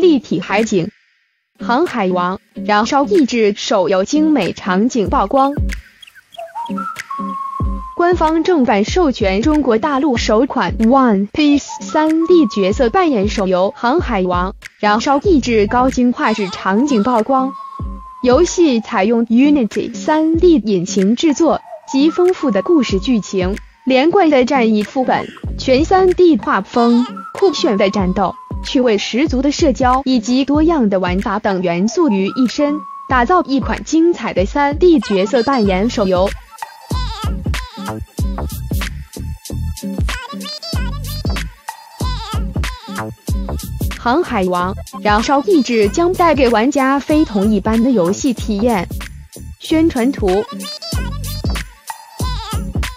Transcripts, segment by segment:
立体海景。《航海王》燃烧意志手游精美场景曝光。官方正版授权中国大陆首款 One Piece 3D 角色扮演手游《航海王》燃烧意志高清画质场景曝光。游戏采用 Unity 3D 引擎制作，极丰富的故事剧情、连贯的战役副本、全 3D 画风、酷炫的战斗、趣味十足的社交以及多样的玩法等元素于一身，打造一款精彩的 3D 角色扮演手游。《航海王》燃烧意志将带给玩家非同一般的游戏体验。宣传图：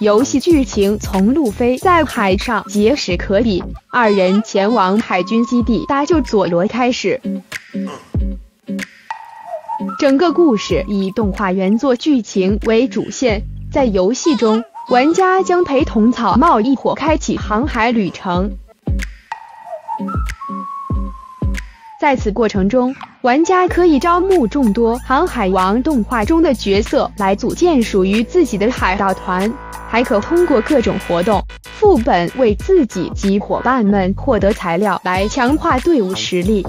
游戏剧情从路飞在海上结识可比二人前往海军基地搭救佐罗开始。整个故事以动画原作剧情为主线，在游戏中，玩家将陪同草帽一伙开启航海旅程。在此过程中，玩家可以招募众多《航海王》动画中的角色来组建属于自己的海盗团，还可通过各种活动、副本为自己及伙伴们获得材料来强化队伍实力。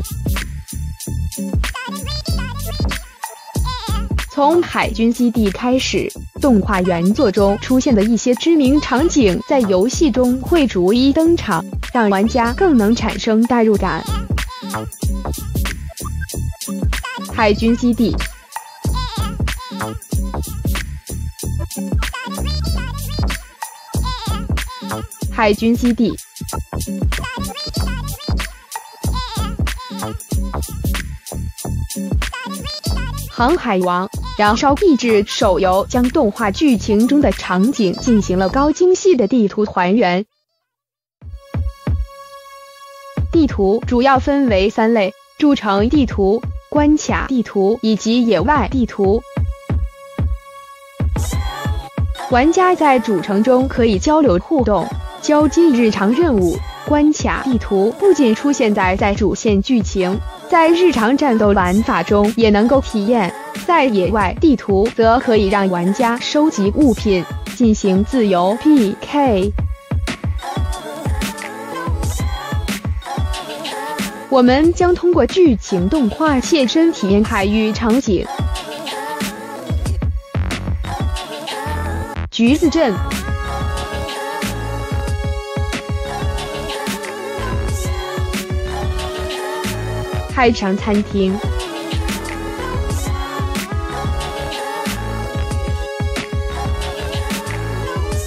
从海军基地开始，动画原作中出现的一些知名场景在游戏中会逐一登场，让玩家更能产生代入感。海军基地，海军基地，航海王燃烧壁纸手游将动画剧情中的场景进行了高精细的地图还原。地图主要分为三类：主城地图。关卡地图以及野外地图，玩家在主城中可以交流互动、交接日常任务。关卡地图不仅出现在在主线剧情，在日常战斗玩法中也能够体验。在野外地图则可以让玩家收集物品，进行自由 PK。我们将通过剧情动画切身体验海域场景。橘子镇，海上餐厅。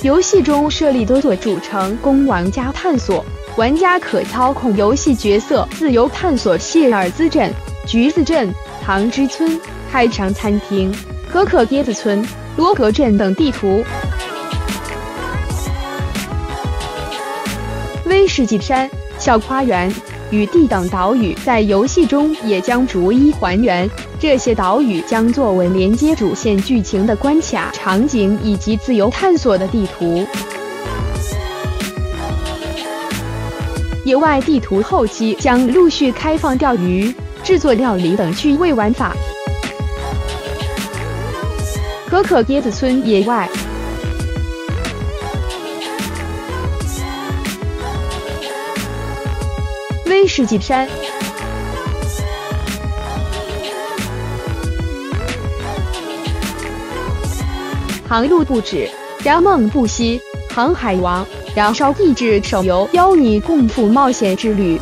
游戏中设立多座主城，供玩家探索。玩家可操控游戏角色自由探索谢尔兹镇、橘子镇、糖之村、海上餐厅、可可椰子村、罗格镇等地图。威士忌山、小花园、与地等岛屿在游戏中也将逐一还原，这些岛屿将作为连接主线剧情的关卡场景以及自由探索的地图。野外地图后期将陆续开放钓鱼、制作料理等趣味玩法。可可椰子村野外，世纪山，航路不止，燃梦不息，航海王。燃烧意志手游，邀你共赴冒险之旅。